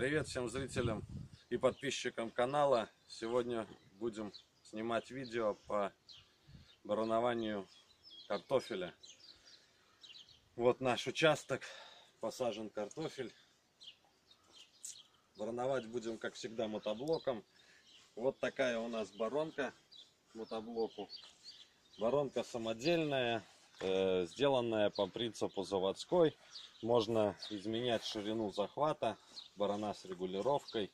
Привет всем зрителям и подписчикам канала. Сегодня будем снимать видео по баронованию картофеля. Вот наш участок, посажен картофель. Бароновать будем, как всегда, мотоблоком. Вот такая у нас баронка мотоблоку. Воронка самодельная, сделанная по принципу заводской. Можно изменять ширину захвата, барана с регулировкой.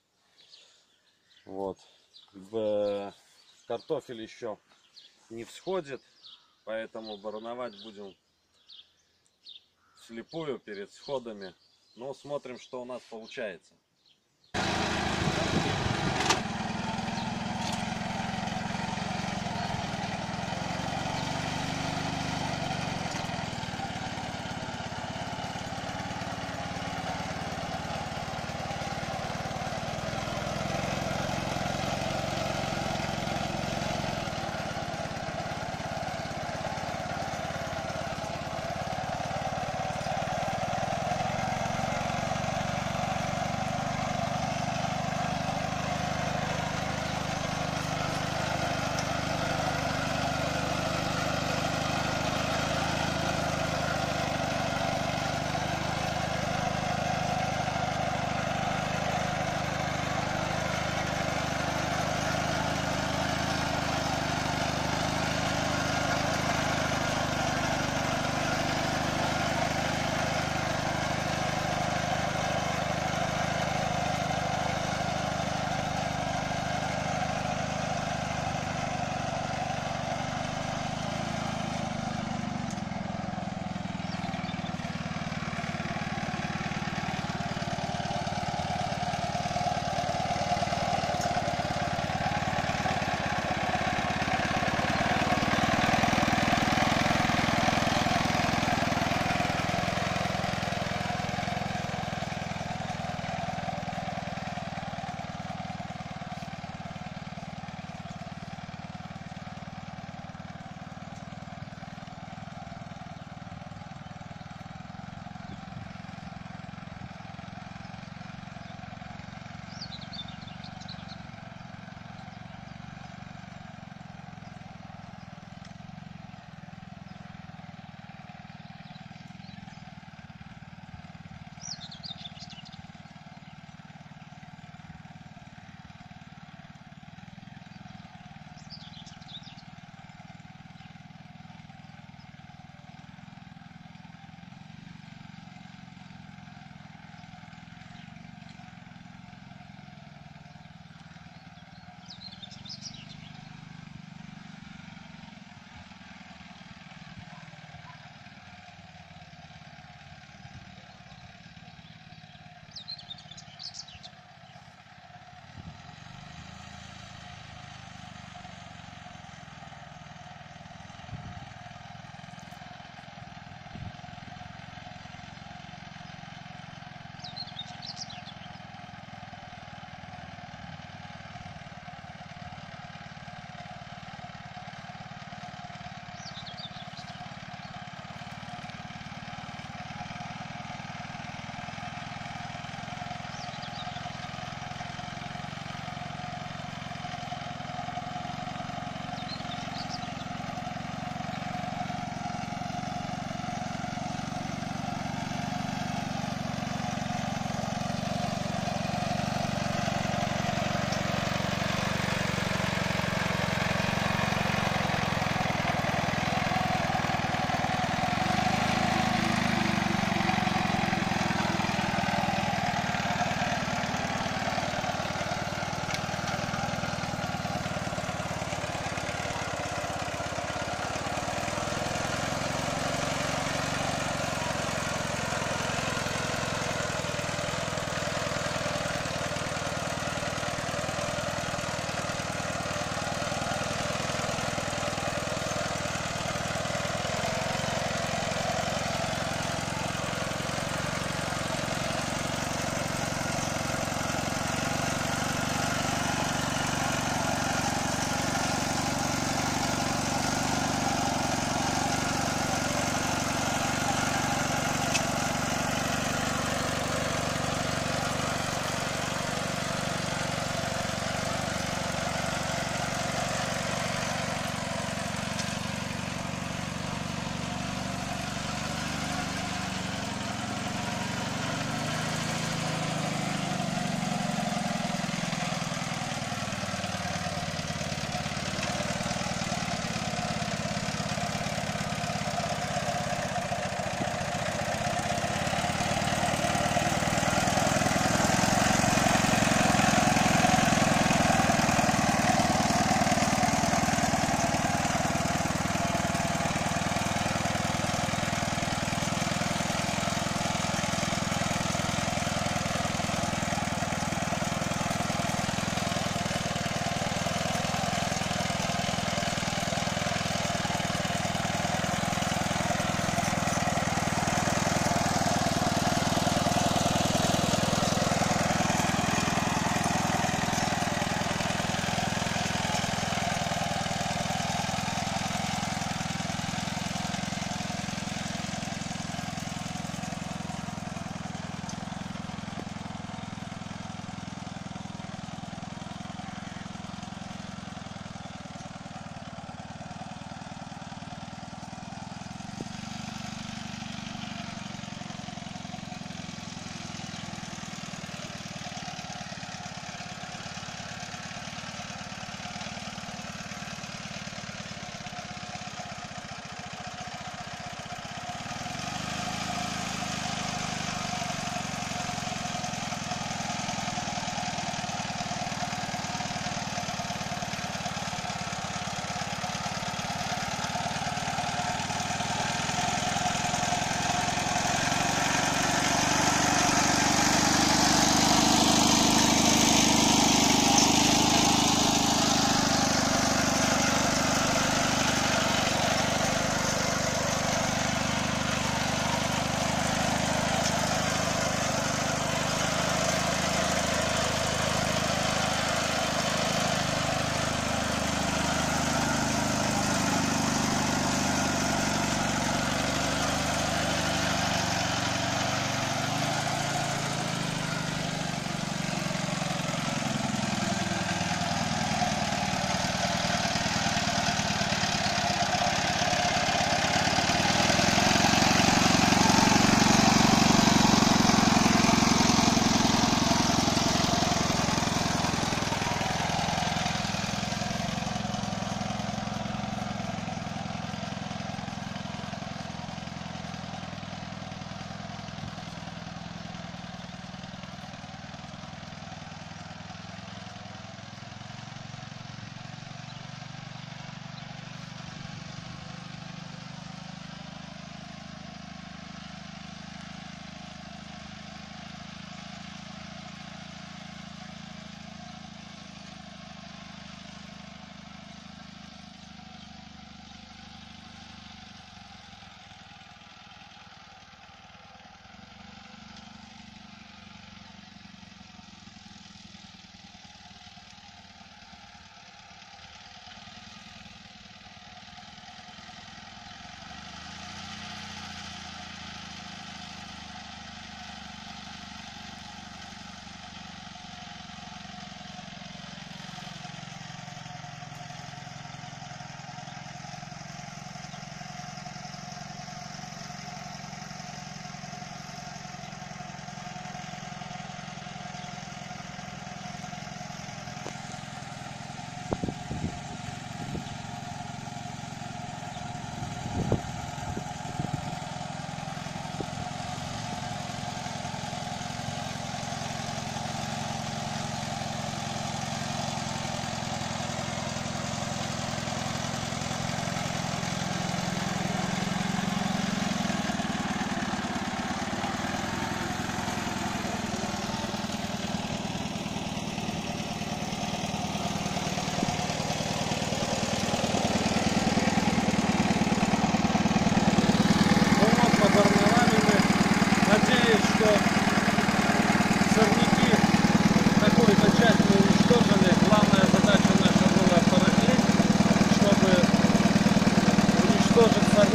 Вот. Картофель еще не всходит, поэтому барановать будем слепую перед сходами. Но смотрим, что у нас получается.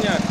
дня.